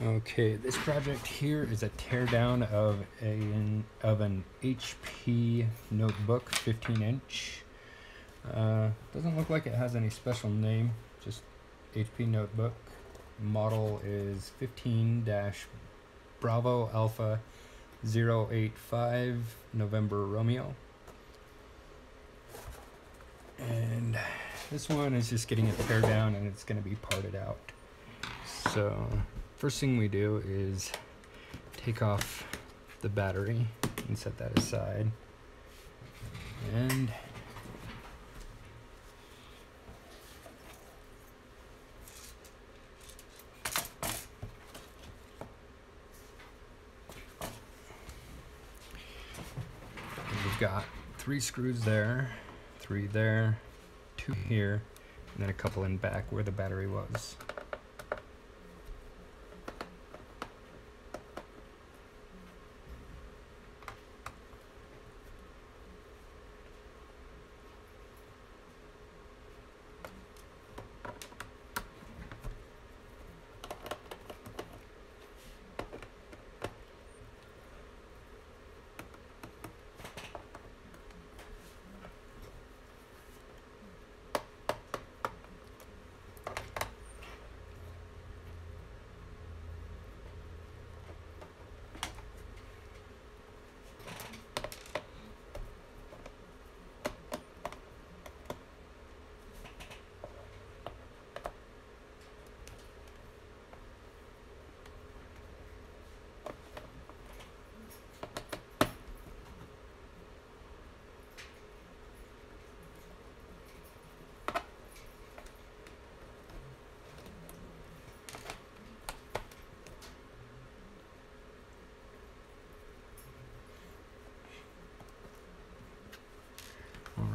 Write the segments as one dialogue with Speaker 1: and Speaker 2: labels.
Speaker 1: Okay, this project here is a teardown of a of an HP notebook, 15 inch. Uh, doesn't look like it has any special name, just HP notebook. Model is 15 Bravo Alpha 085 November Romeo. And this one is just getting a teardown and it's going to be parted out. So first thing we do is take off the battery and set that aside. And we've got three screws there, three there, two here, and then a couple in back where the battery was.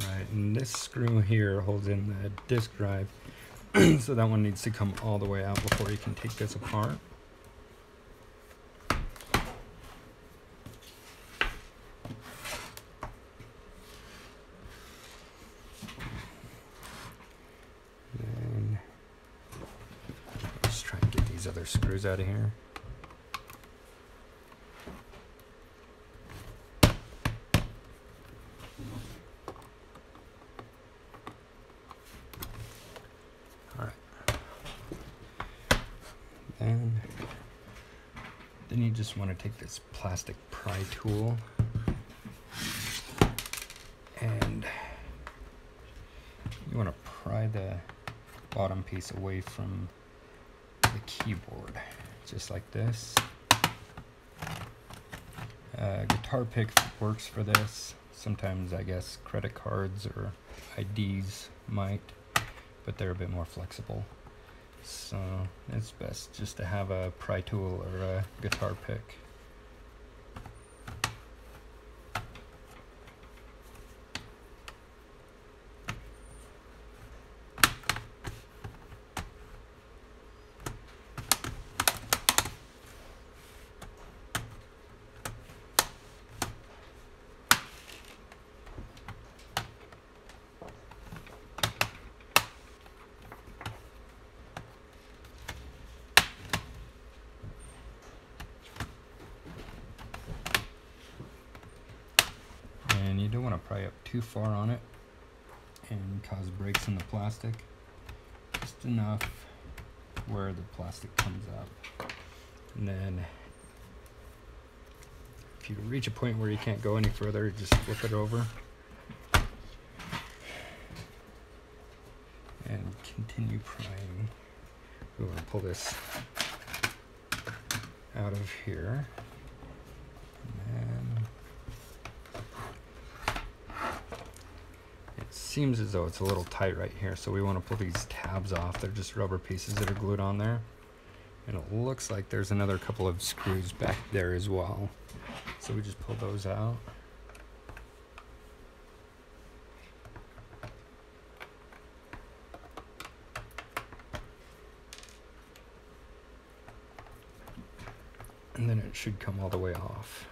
Speaker 1: Alright, and this screw here holds in the disk drive, so that one needs to come all the way out before you can take this apart. Try get these other screws out of here. Alright. Then, then you just want to take this plastic pry tool and you want to pry the bottom piece away from the keyboard, just like this. Uh, guitar pick works for this. Sometimes I guess credit cards or IDs might but they're a bit more flexible. So it's best just to have a pry tool or a guitar pick. And you don't want to pry up too far on it and cause breaks in the plastic. Just enough where the plastic comes up. And then if you reach a point where you can't go any further, just flip it over. And continue prying. We want to pull this out of here. And then it seems as though it's a little tight right here, so we want to pull these tabs off. They're just rubber pieces that are glued on there. And it looks like there's another couple of screws back there as well. So we just pull those out. And then it should come all the way off.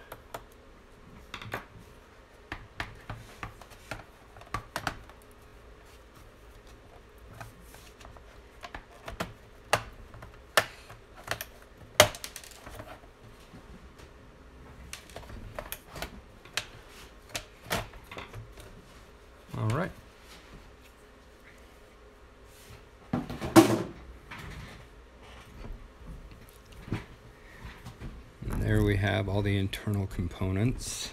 Speaker 1: There we have all the internal components.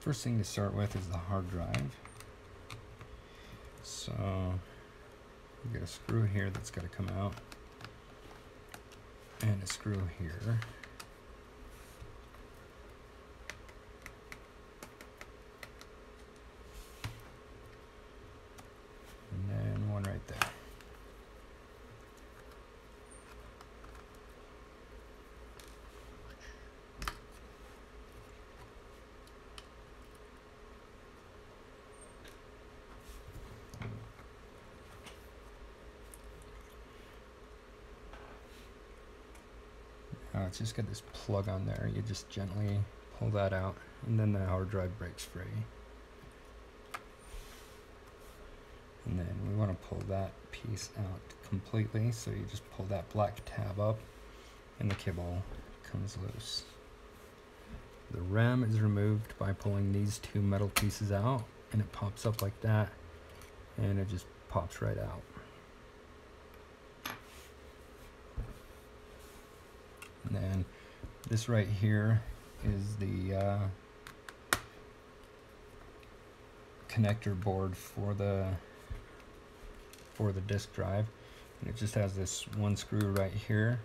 Speaker 1: First thing to start with is the hard drive. So we got a screw here that's got to come out and a screw here. And then one right there. Uh, just got this plug on there. You just gently pull that out, and then the hard drive breaks free. And then we want to pull that piece out completely, so you just pull that black tab up, and the cable comes loose. The RAM is removed by pulling these two metal pieces out, and it pops up like that, and it just pops right out. And then this right here is the uh, connector board for the for the disk drive. And it just has this one screw right here.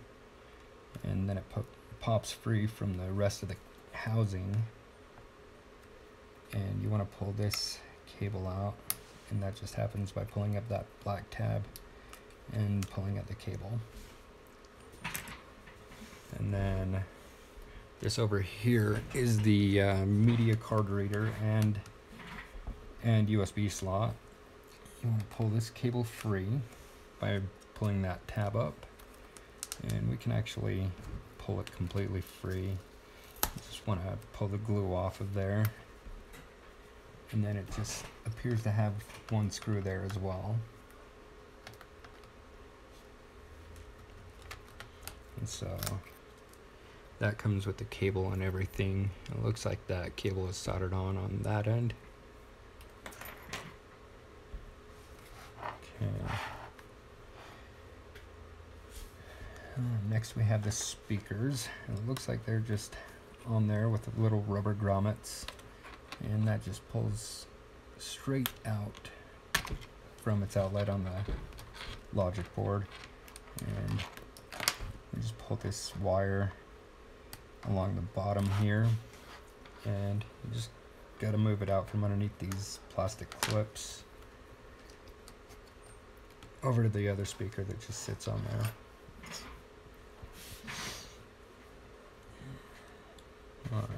Speaker 1: And then it po pops free from the rest of the housing. And you want to pull this cable out. And that just happens by pulling up that black tab and pulling out the cable and then this over here is the uh, media card reader and and USB slot. You want to pull this cable free by pulling that tab up and we can actually pull it completely free. Just want to pull the glue off of there and then it just appears to have one screw there as well. And so that comes with the cable and everything. It looks like that cable is soldered on on that end. Okay. Uh, next we have the speakers. It looks like they're just on there with little rubber grommets and that just pulls straight out from its outlet on the logic board and just pull this wire along the bottom here and you just got to move it out from underneath these plastic clips over to the other speaker that just sits on there. Alright,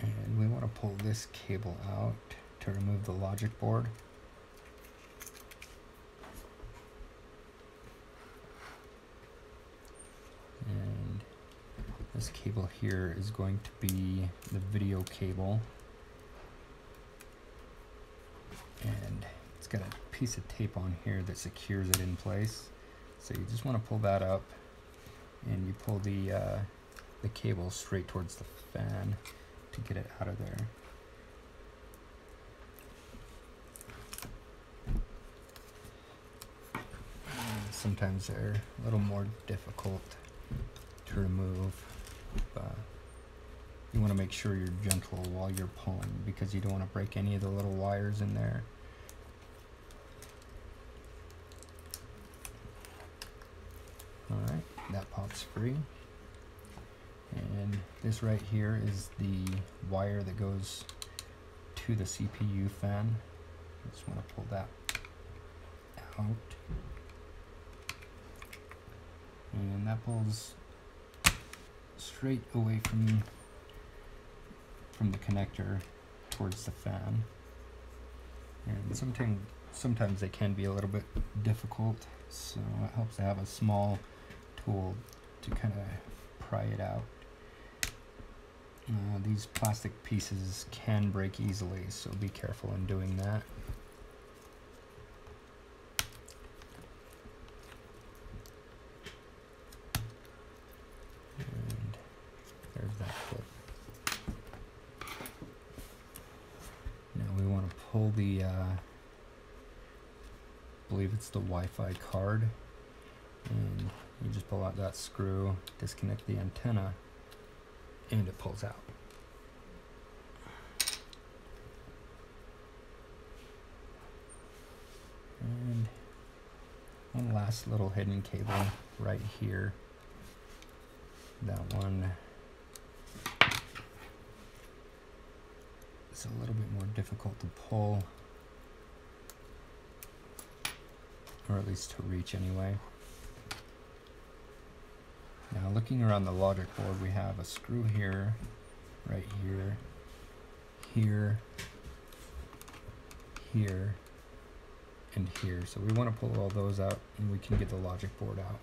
Speaker 1: and we want to pull this cable out to remove the logic board. This cable here is going to be the video cable. And it's got a piece of tape on here that secures it in place. So you just want to pull that up and you pull the, uh, the cable straight towards the fan to get it out of there. sometimes they're a little more difficult to remove. But you want to make sure you're gentle while you're pulling because you don't want to break any of the little wires in there. Alright, that pops free. And this right here is the wire that goes to the CPU fan. I Just want to pull that out. And that pulls straight away from from the connector towards the fan. And sometimes sometimes they can be a little bit difficult, so it helps to have a small tool to kind of pry it out. Uh, these plastic pieces can break easily, so be careful in doing that. pull the, uh, Card, and You just pull out that screw, disconnect the antenna, and it pulls out. And one last little hidden cable right here. That one is a little bit more difficult to pull, or at least to reach anyway. Now looking around the logic board, we have a screw here, right here, here, here, and here. So we want to pull all those out and we can get the logic board out.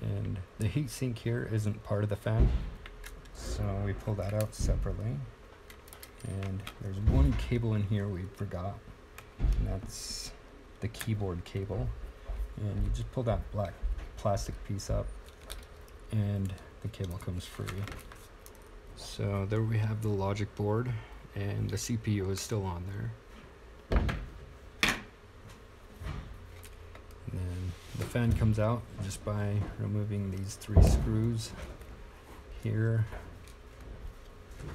Speaker 1: And the heatsink here isn't part of the fan, so we pull that out separately. And there's one cable in here we forgot, and that's the keyboard cable. And you just pull that black plastic piece up, and the cable comes free. So there we have the logic board, and the CPU is still on there. And then the fan comes out just by removing these three screws here.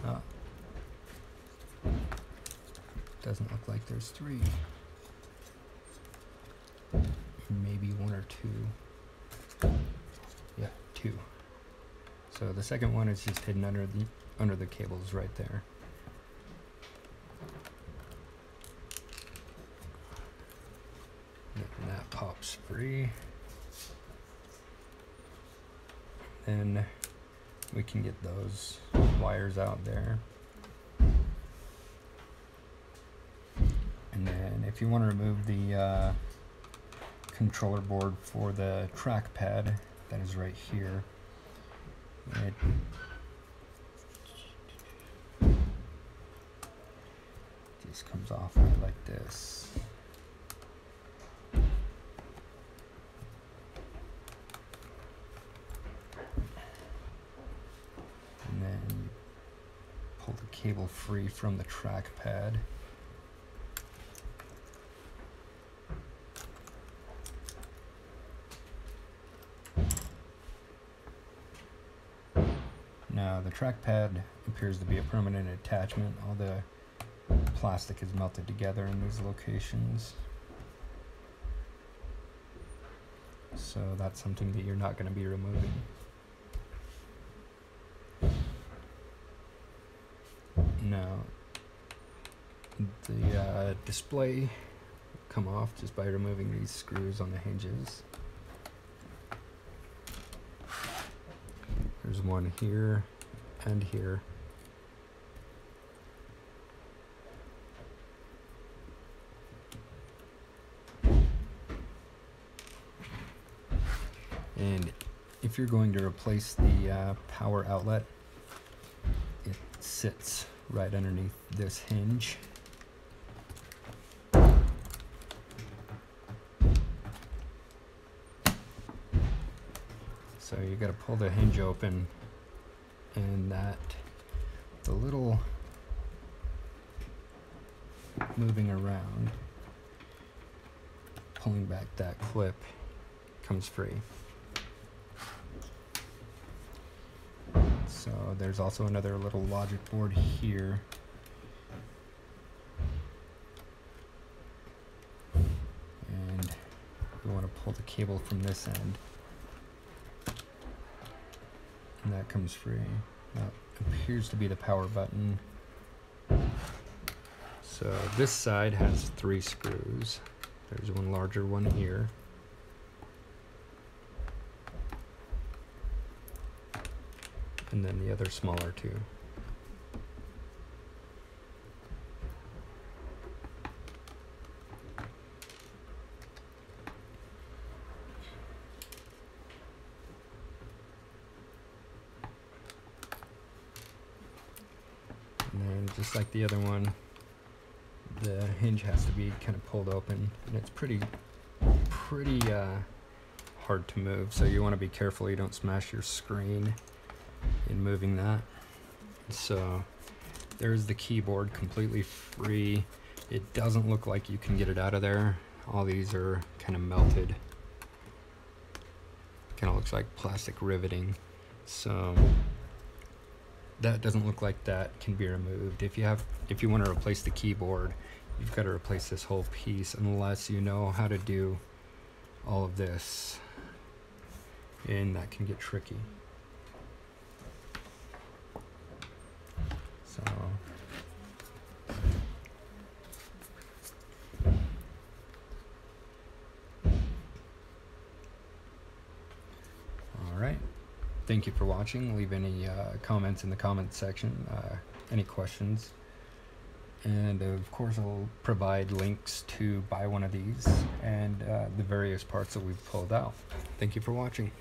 Speaker 1: Ah. Doesn't look like there's three. Maybe one or two. Yeah, two. So the second one is just hidden under the under the cables right there. And free. Then we can get those wires out there. And then if you want to remove the uh, controller board for the trackpad, that is right here. It just comes off like this. And then you pull free from the trackpad. Now the trackpad appears to be a permanent attachment. All the plastic is melted together in these locations. So that's something that you're not going to be removing. Now the uh, display come off just by removing these screws on the hinges. There's one here and here. And if you're going to replace the uh, power outlet, it sits right underneath this hinge. So you got to pull the hinge open and that the little moving around pulling back that clip comes free. So there's also another little logic board here. And we want to pull the cable from this end. And that comes free. That appears to be the power button. So this side has three screws. There's one larger one here. and then the other smaller two. And then just like the other one, the hinge has to be kind of pulled open and it's pretty, pretty uh, hard to move. So you want to be careful you don't smash your screen in moving that. So there's the keyboard completely free. It doesn't look like you can get it out of there. All these are kind of melted. Kind of looks like plastic riveting. So that doesn't look like that can be removed. If you have, if you want to replace the keyboard, you've got to replace this whole piece unless you know how to do all of this. And that can get tricky. So All right. Thank you for watching. Leave any uh, comments in the comments section, uh, any questions. And of course, I'll provide links to buy one of these and uh, the various parts that we've pulled out. Thank you for watching.